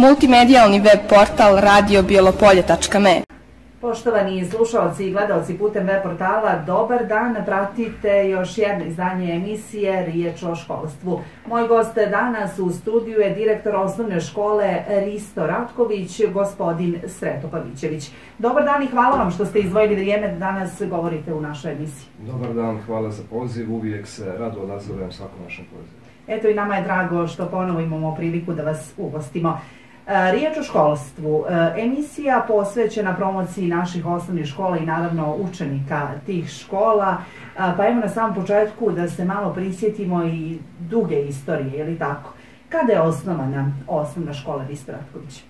multimedijalni web portal radiobijelopolje.me. Poštovani slušalci i gledalci putem web portala, dobar dan, pratite još jedno izdanje emisije Riječ o školstvu. Moj gost danas u studiju je direktor osnovne škole Risto Ratković, gospodin Sreto Pavićević. Dobar dan i hvala vam što ste izdvojili vrijeme da danas govorite u našoj emisiji. Dobar dan, hvala za poziv, uvijek se rado odazovem svakom našem pozivu. Eto i nama je drago što ponovo imamo priliku da vas ugostimo. E, riječ o školstvu. E, emisija posvećena promociji naših osnovnih škola i naravno učenika tih škola. E, pa evo na samom početku da se malo prisjetimo i duge istorije, je li tako? Kada je osnovana osnovna škola Risto Ratković?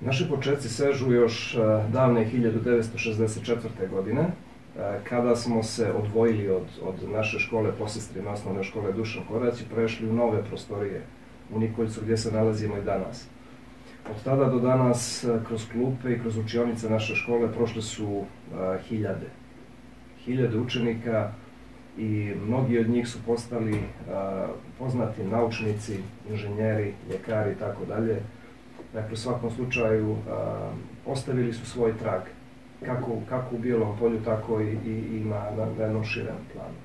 Naši početci sežu još davne 1964. godine, kada smo se odvojili od, od naše škole posestrine osnovne škole Dušan Korać i prešli u nove prostorije u Nikolicu gdje se nalazimo i danas. Od tada do danas e, kroz klupe i kroz učionice naše škole prošle su e, hiljade. Hiljade učenika i mnogi od njih su postali e, poznati naučnici, inženjeri, ljekari i tako dalje. Dakle, u svakom slučaju ostavili su svoj trag, kako, kako u Bijelom polju, tako i, i, na, na jednom širem planu.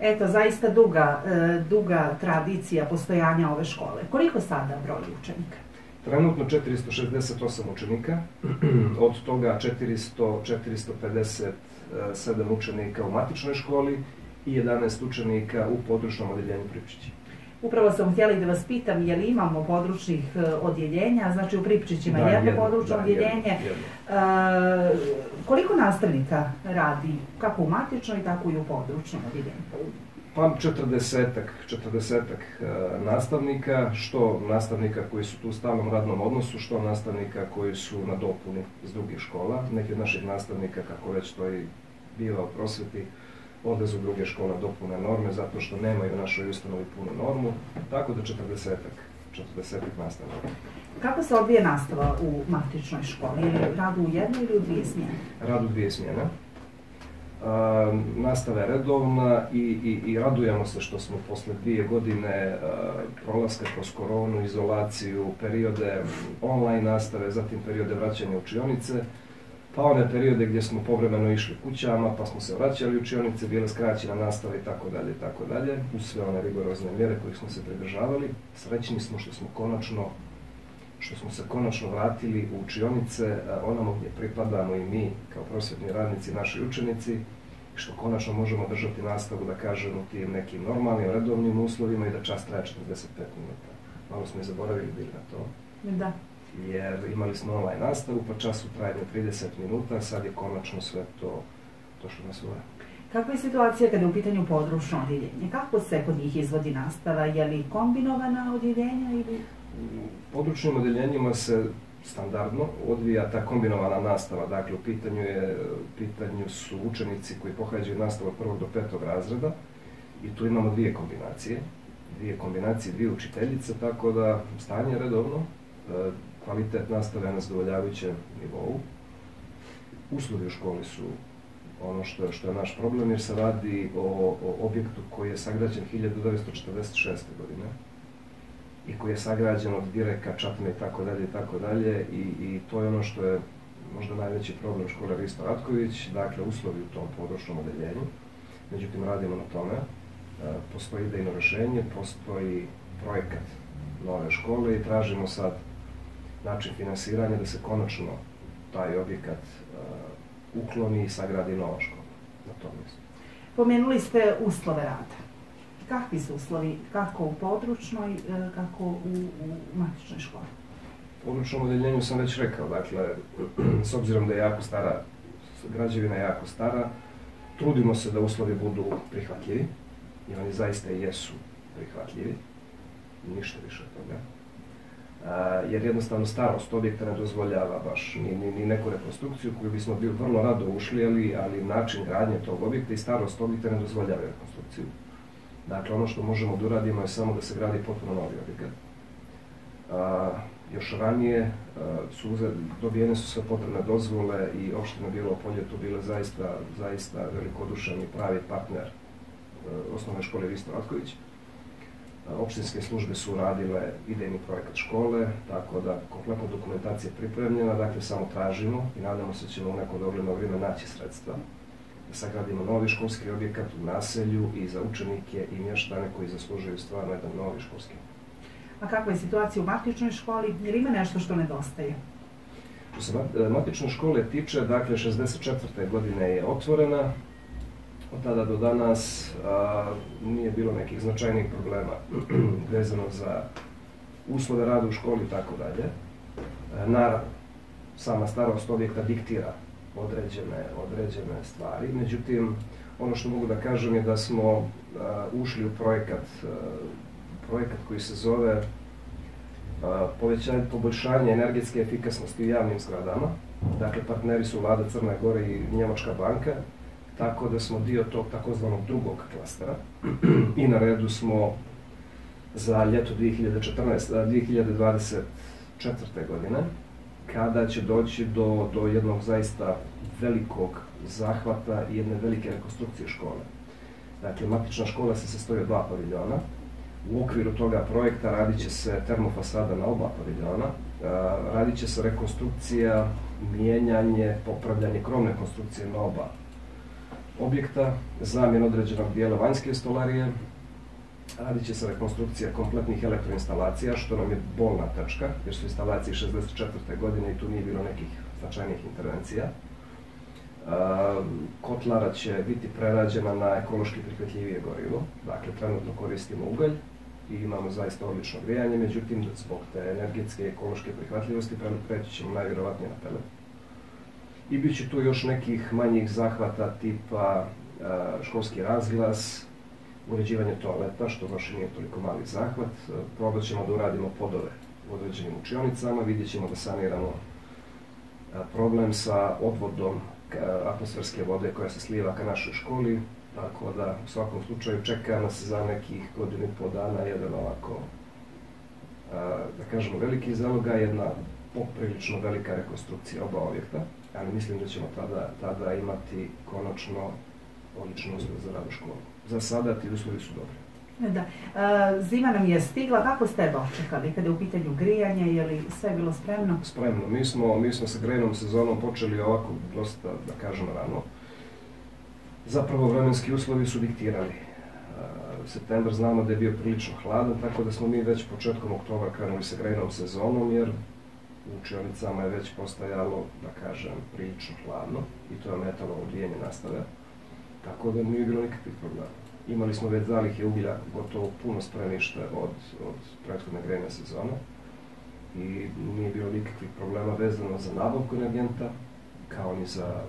Eto, zaista duga, duga tradicija postojanja ove škole. Koliko sada broj učenika? Trenutno 468 učenika, od toga 400, 457 učenika u matičnoj školi i 11 učenika u područnom odjeljenju Pripčići. Upravo sam htjela da vas pitam, je li imamo područnih e, odjeljenja, znači u Pripčićima da, jedno, jedno područno da, odjeljenje. Jedno. E, koliko nastavnika radi, kako u matičnoj, tako i u područnom odjeljenju? Pa četrdesetak, četrdesetak e, nastavnika, što nastavnika koji su tu u stalnom radnom odnosu, što nastavnika koji su na dopuni iz drugih škola. Neki od naših nastavnika, kako već to i biva u prosveti, odlezu u druge škole dopune norme, zato što nemaju u našoj ustanovi punu normu, tako da četrdesetak, četrdesetak nastavnika. Kako se odvije nastava u matičnoj školi? Radu u jednoj ili u dvije smjene? Radu u dvije smjene nastave redovna i, i, i radujemo se što smo posle dvije godine prolaska kroz koronu, izolaciju, periode online nastave, zatim periode vraćanja učionice, pa one periode gdje smo povremeno išli kućama, pa smo se vraćali učionice, bile skraćena nastava i tako dalje i tako dalje, uz sve one rigorozne mjere kojih smo se pridržavali. Srećni smo što smo konačno što smo se konačno vratili u učionice, onamo gdje pripadamo i mi kao prosvjetni radnici, naši učenici, što konačno možemo držati nastavu, da kažemo, tim nekim normalnim, redovnim uslovima i da čas traje 45 minuta. Malo smo i zaboravili bili na to. Da. Jer imali smo online nastavu, pa čas u trajanju 30 minuta, sad je konačno sve to došlo na svoje. Kakva je situacija kada je u pitanju područno odjeljenje? Kako se kod njih izvodi nastava? Je li kombinovana odjeljenja ili... U područnim odjeljenjima se standardno odvija ta kombinovana nastava. Dakle, u pitanju, je, u pitanju su učenici koji pohađaju nastavu od prvog do petog razreda i tu imamo dvije kombinacije. Dvije kombinacije, dvije učiteljice, tako da stanje je redovno, e, kvalitet nastave na zadovoljavajućem nivou. Uslovi u školi su ono što što je naš problem, jer se radi o, o objektu koji je sagrađen 1946. godine i koji je sagrađen od direka, čatne i tako dalje i tako dalje i, i to je ono što je možda najveći problem škole Risto Ratković, dakle uslovi u tom područnom odeljenju. Međutim, radimo na tome. E, postoji idejno rešenje, postoji projekat nove škole i tražimo sad način finansiranja da se konačno taj objekat uh, ukloni i sagradi nova škola na tom mjestu. Pomenuli ste uslove rada kakvi su uslovi, kako u područnoj, e, kako u, u matičnoj školi? U područnom odeljenju sam već rekao, dakle, s obzirom da je jako stara, građevina je jako stara, trudimo se da uslovi budu prihvatljivi i oni zaista jesu prihvatljivi, ništa više od toga. A, jer jednostavno starost objekta ne dozvoljava baš ni, ni, ni neku rekonstrukciju koju bismo bili vrlo rado ušli, ali, ali način gradnje tog objekta i starost objekta ne dozvoljava rekonstrukciju. Dakle, ono što možemo da uradimo je samo da se gradi potpuno novi objekat. Još ranije su dobijene su sve potrebne dozvole i opština Bijelo polje tu bile zaista, zaista velikodušan i pravi partner a, osnovne škole Risto Ratković. opštinske službe su radile idejni projekat škole, tako da kompletna dokumentacija je pripremljena, dakle samo tražimo i nadamo se da ćemo u neko dogledno vrijeme naći sredstva sagradimo novi školski objekat u naselju i za učenike i mještane koji zaslužuju stvarno jedan novi školski. A kakva je situacija u matičnoj školi? Jer ima nešto što nedostaje? Što se matične škole tiče, dakle, 64. godine je otvorena, od tada do danas a, nije bilo nekih značajnih problema vezano za uslove rada u školi i tako dalje. E, naravno, sama starost objekta diktira određene, određene stvari, međutim, ono što mogu da kažem je da smo a, ušli u projekat, a, projekat koji se zove povećanje, poboljšanje energetske efikasnosti u javnim zgradama. Dakle, partneri su vlada Crne Gore i Njemačka banka, tako da smo dio tog takozvanog drugog klastera i na redu smo za ljeto 2014, 2024. godine, kada će doći do, do jednog zaista velikog zahvata i jedne velike rekonstrukcije škole. Dakle, matična škola se sastoji od dva paviljona, U okviru toga projekta radit će se termofasada na oba paviljona, radit će se rekonstrukcija, mijenjanje, popravljanje krovne konstrukcije na oba objekta, zamjen određenog dijela vanjske stolarije, radit će se rekonstrukcija kompletnih elektroinstalacija, što nam je bolna tačka, jer su instalacije 64. godine i tu nije bilo nekih značajnih intervencija. Kotlara će biti prerađena na ekološki prihvatljivije gorivo, dakle trenutno koristimo ugalj, i imamo zaista odlično grijanje, međutim, zbog te energetske i ekološke prihvatljivosti preći ćemo najvjerovatnije na pelet. I bit će tu još nekih manjih zahvata tipa školski razglas, uređivanje toaleta, što baš nije toliko mali zahvat. Probat ćemo da uradimo podove u određenim učionicama, vidjet ćemo da saniramo problem sa odvodom atmosferske vode koja se sliva ka našoj školi, Tako da, u svakom slučaju, čeka nas za nekih godinu i po dana jedan ovako, da kažemo, veliki zaloga, jedna poprilično velika rekonstrukcija oba objekta, ali mislim da ćemo tada, tada imati konačno odlične uslove za rad u školu. Za sada ti uslovi su dobri. Da. E, zima nam je stigla, kako ste dočekali kada je u pitanju grijanje, je li sve bilo spremno? Spremno. Mi smo, mi smo sa grejnom sezonom počeli ovako dosta, da kažemo, rano zapravo vremenski uslovi su diktirali. Septembar znamo da je bio prilično hladan, tako da smo mi već početkom oktobra krenuli sa grejnom sezonom, jer u učionicama je već postajalo, da kažem, prilično hladno i to je metalo odvijanje nastave. Tako da nije bilo nikakvih problema. Imali smo već zalihe uglja, gotovo puno spremište od, od prethodne grejne sezone i nije bilo nikakvih problema vezano za nabavku energenta, kao ni za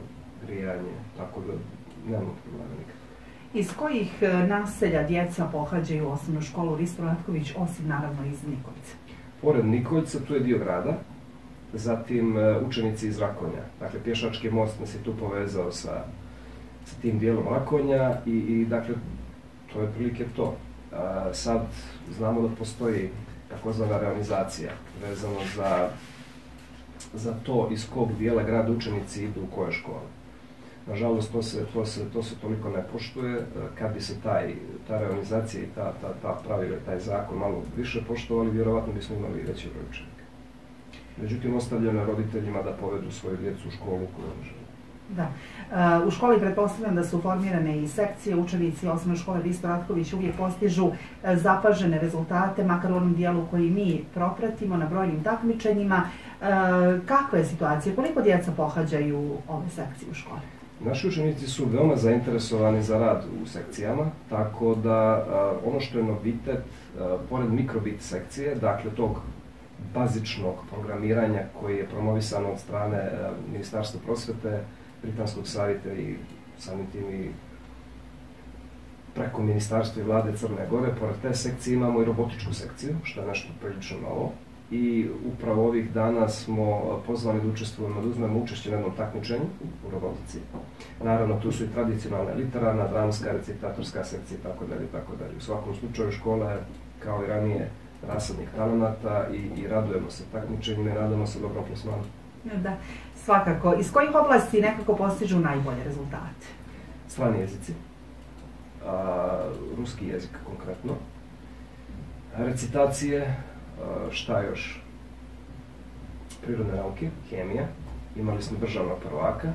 grijanje, tako da nemamo problema nikakve. Iz kojih e, naselja djeca pohađaju osnovnu školu Risto Ratković, osim naravno iz Nikolice? Pored Nikolica, tu je dio grada, zatim e, učenici iz Rakonja. Dakle, pješački most nas je tu povezao sa, sa tim dijelom Rakonja i, i dakle, to je prilike to. A, sad znamo da postoji takozvana realizacija vezano za, za to iz kog dijela grada učenici idu u koje škole. Nažalost, to se, to se, to se toliko ne poštuje. Kad bi se taj, ta realizacija i ta, ta, ta pravila, taj zakon malo više poštovali, vjerovatno bismo imali veći broj učenika. Međutim, ostavljeno roditeljima da povedu svoju djecu u školu koju žele. Da. Uh, u školi pretpostavljam da su formirane i sekcije, učenici osnovne škole Risto Ratković uvijek postižu uh, zapažene rezultate, makar u onom dijelu koji mi propratimo na brojnim takmičenjima. Uh, kakva je situacija? Koliko djeca pohađaju ove sekcije u školi? Naši učenici su veoma zainteresovani za rad u sekcijama, tako da ono što je novitet, pored mikrobit sekcije, dakle tog bazičnog programiranja koji je promovisan od strane Ministarstva prosvete, Britanskog savjeta i samim tim i preko Ministarstva i vlade Crne Gore, pored te sekcije imamo i robotičku sekciju, što je nešto prilično novo i upravo ovih dana smo pozvani da učestvujemo, da uzmemo učešće na jednom takmičenju u robotici. Naravno, tu su i tradicionalna literarna, dramska, recitatorska sekcija tako dalje, tako dalje. U svakom slučaju škola je, kao i ranije, rasadnih talenta i, i radujemo se takmičenjima i radujemo se dobrom plasmanu. Da, svakako. Iz kojih oblasti nekako postižu najbolje rezultate? Strani jezici, ruski jezik konkretno, recitacije, šta još? Prirodne nauke, hemija, imali smo državnog prvaka,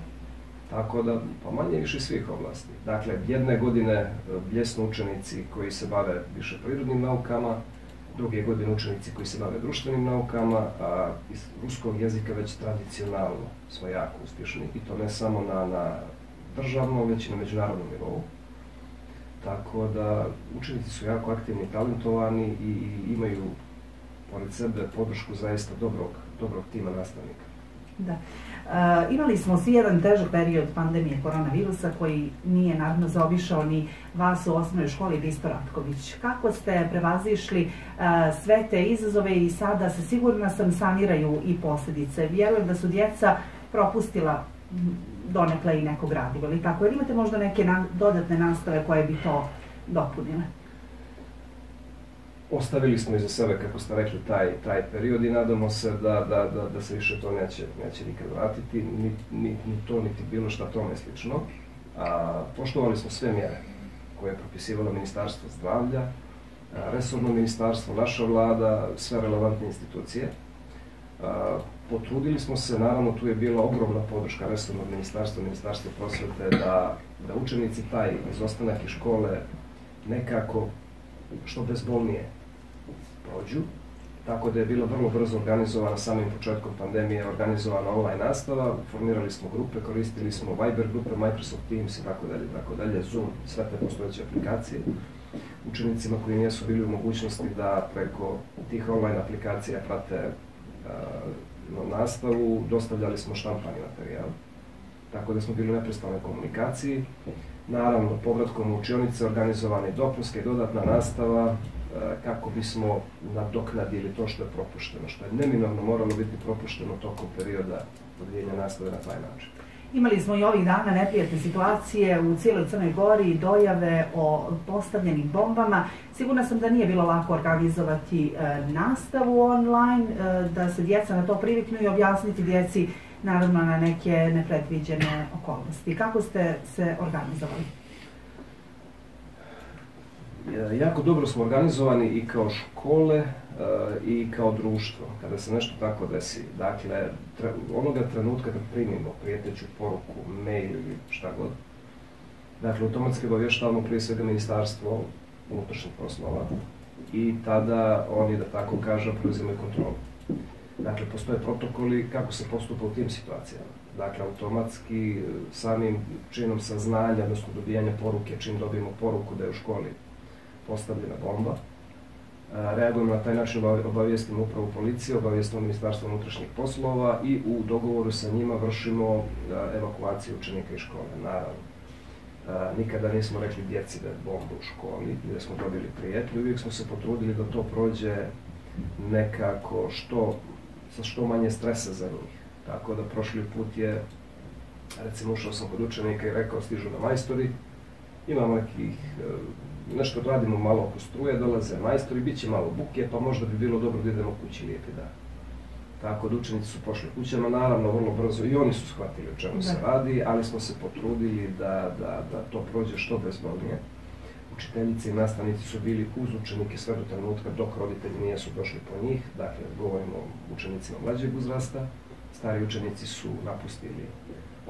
tako da, pa manje više svih oblasti. Dakle, jedne godine bljesno učenici koji se bave više prirodnim naukama, druge godine učenici koji se bave društvenim naukama, a iz ruskog jezika već tradicionalno smo jako uspješni i to ne samo na, na državnom, već i na međunarodnom nivou. Tako da učenici su jako aktivni, talentovani i, i imaju pored sebe podršku zaista dobrog, dobrog tima nastavnika. Da. E, imali smo svi jedan težak period pandemije koronavirusa koji nije naravno zaobišao ni vas u osnovnoj školi Visto Ratković. Kako ste prevazišli e, sve te izazove i sada se sigurno sam saniraju i posljedice? Vjerujem da su djeca propustila donekle i neko gradivo ili tako. Imate možda neke dodatne nastave koje bi to dopunile? Ostavili smo iza sebe, kako ste rekli, taj, taj period i nadamo se da, da, da, da se više to neće, neće nikad vratiti, ni, ni, ni to, niti bilo šta tome slično. A, poštovali smo sve mjere koje je propisivalo Ministarstvo zdravlja, resorno ministarstvo, naša vlada, sve relevantne institucije. A, potrudili smo se, naravno tu je bila ogromna podrška resornog ministarstva, ministarstva prosvete, da, da učenici taj izostanak iz škole nekako što bezbolnije prođu. Tako da je bila vrlo brzo organizovana samim početkom pandemije, organizovana online nastava, formirali smo grupe, koristili smo Viber grupe, Microsoft Teams i tako dalje, tako dalje, Zoom, sve te postojeće aplikacije. Učenicima koji nisu bili u mogućnosti da preko tih online aplikacija prate uh, nastavu, dostavljali smo štampani materijal. Tako da smo bili u neprestavnoj komunikaciji. Naravno, povratkom u učionice organizovani dopunska i dodatna nastava, E, kako bismo nadoknadili to što je propušteno, što je neminovno moralo biti propušteno tokom perioda odvijenja nastave na taj način. Imali smo i ovih dana neprijatne situacije u cijeloj Crnoj Gori, dojave o postavljenim bombama. Sigurna sam da nije bilo lako organizovati e, nastavu online, e, da se djeca na to priviknu i objasniti djeci naravno na neke nepredviđene okolnosti. Kako ste se organizovali? E, jako dobro smo organizovani i kao škole e, i kao društvo, kada se nešto tako desi. Dakle, onoga trenutka kad primimo prijeteću poruku, mail ili šta god, dakle, automatski obavještavamo prije svega ministarstvo unutrašnjih poslova i tada oni, da tako kažem, preuzimaju kontrolu. Dakle, postoje protokoli kako se postupa u tim situacijama. Dakle, automatski samim činom saznanja, odnosno dobijanja poruke, čim dobijemo poruku da je u školi postavljena bomba. Reagujemo na taj način, obavijestimo upravu policije, obavijestimo ministarstvo unutrašnjih poslova i u dogovoru sa njima vršimo evakuaciju učenika iz škole, naravno. Nikada nismo rekli djeci da je bomba u školi da smo dobili prijetnju, uvijek smo se potrudili da to prođe nekako što, sa što manje stresa za njih. Tako da prošli put je, recimo ušao sam kod učenika i rekao stižu na majstori, imamo nekih nešto radimo malo oko struje, dolaze majstori, bit će malo buke, pa možda bi bilo dobro da idemo kući lijepi dan. Tako da učenici su pošli kućama, naravno vrlo brzo i oni su shvatili o čemu da. se radi, ali smo se potrudili da, da, da to prođe što bezbolnije. Učiteljice i nastavnici su bili uz učenike sve do trenutka dok roditelji nijesu došli po njih, dakle govorimo o učenicima mlađeg uzrasta, stari učenici su napustili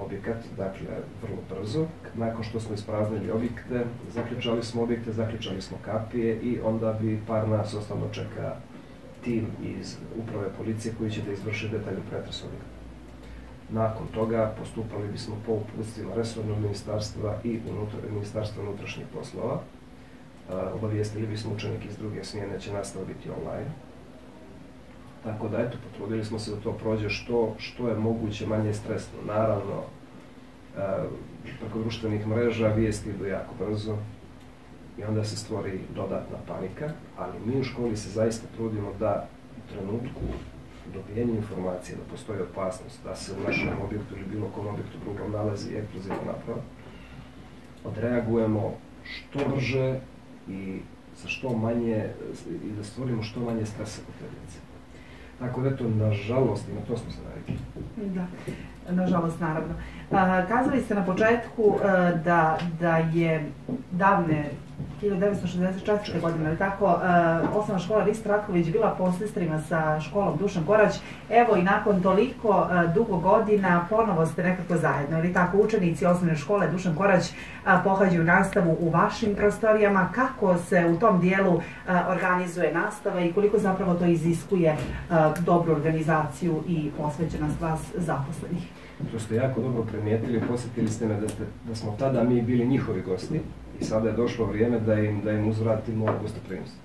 objekat, dakle, vrlo brzo. Nakon što smo ispraznili objekte, zaključali smo objekte, zaključali smo kapije i onda bi par nas ostalo čeka tim iz uprave policije koji će da izvrši detaljni pretres objekta. Nakon toga postupali bismo po uputstvima resornog ministarstva i unutar, ministarstva unutrašnjih poslova. Obavijestili bismo učenike iz druge smjene, će nastava biti online. Tako da, eto, potrudili smo se da to prođe što, što je moguće manje stresno. Naravno, e, preko društvenih mreža vijesti idu jako brzo i onda se stvori dodatna panika, ali mi u školi se zaista trudimo da u trenutku dobijenja informacije da postoji opasnost, da se u našem objektu ili bilo kom objektu drugom nalazi eksplozivna naprava, odreagujemo što brže i sa što manje, i da stvorimo što manje stresa kod. Tako da to, nažalost, na to smo se navikli. Da, nažalost, naravno. A, kazali ste na početku a, da, da je davne 1964. godine, ali tako, uh, osnovna škola Rist Ratković bila po sestrima sa školom Dušan Korać. Evo i nakon toliko uh, dugo godina ponovo ste nekako zajedno, ili tako, učenici osnovne škole Dušan Korać uh, pohađaju nastavu u vašim prostorijama. Kako se u tom dijelu organizuje nastava i koliko zapravo to iziskuje dobru organizaciju i posvećenost vas zaposlenih? To ste jako dobro primijetili, posjetili ste me da, da smo tada mi bili njihovi gosti i sada je došlo vrijeme da im, da im uzvratimo gostoprimstvo.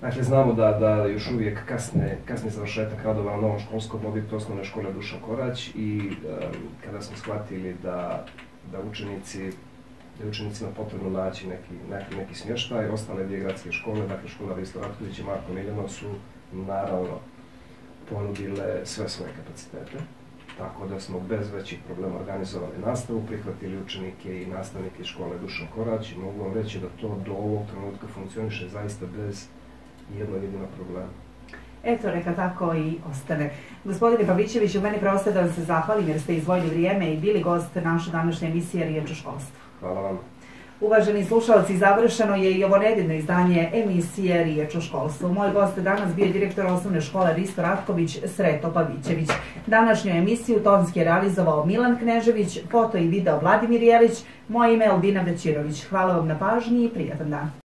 Dakle, znamo da, da još uvijek kasne, kasni završetak radova na novom školskom objektu osnovne škole Dušan Korać i um, kada smo shvatili da, da učenici da je učenicima potrebno naći neki, neki, neki smještaj, ostale dvije gradske škole, dakle škola Risto Ratković i Marko Miljano su naravno ponudile sve svoje kapacitete tako da smo bez većih problema organizovali nastavu, prihvatili učenike i nastavnike iz škole Dušan Korać i mogu vam reći da to do ovog trenutka funkcioniše zaista bez jednog jedinog problema. Eto, neka tako i ostane. Gospodine Pavićević, u meni preostaje da vam se zahvalim jer ste izvojili vrijeme i bili gost naše današnje emisije Riječ o školstvu. Hvala vam. Uvaženi slušalci, završeno je i ovo nedeljno izdanje emisije Riječ o školstvu. Moj gost danas bio direktor osnovne škole Risto Ratković, Sreto Pavićević. Današnju emisiju tonski je realizovao Milan Knežević, foto i video Vladimir Jelić, moje ime je Albina Bećirović. Hvala vam na pažnji i prijatan dan.